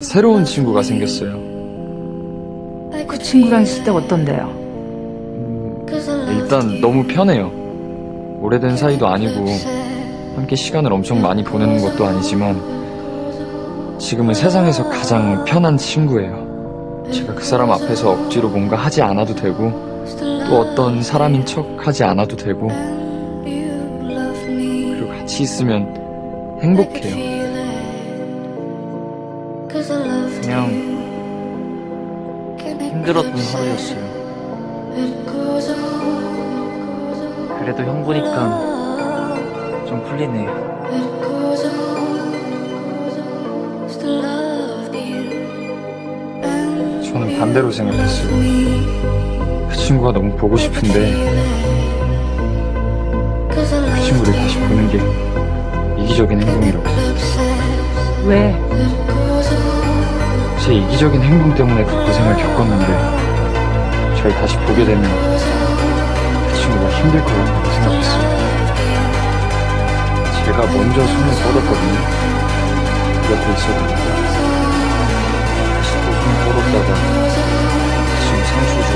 새로운 친구가 생겼어요. 그 친구랑 있을 때 어떤데요? 음, 일단 너무 편해요. 오래된 사이도 아니고 함께 시간을 엄청 많이 보내는 것도 아니지만 지금은 세상에서 가장 편한 친구예요. 제가 그 사람 앞에서 억지로 뭔가 하지 않아도 되고 또 어떤 사람인 척 하지 않아도 되고 그리고 같이 있으면 행복해요. 그냥 힘들었던 하루였어요. 그래도 형 보니까 좀 풀리네요. 저는 반대로 생각했어요. 그 친구가 너무 보고 싶은데 그 친구를 다시 보는 게 이기적인 행동이라고. 왜? 제 이기적인 행동 때문에 그 고생을 겪었는데 저를 다시 보게 되면 그 친구가 힘들 거라고 생각했어요. 제가 먼저 손을 뻗었거든요. 옆에 있었거든요. 다시 또 손을 뻗었다가 지금 상수주고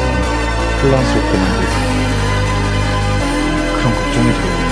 혼란스럽게 만들고 그런 걱정이 들어요.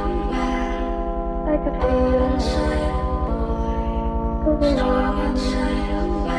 outside of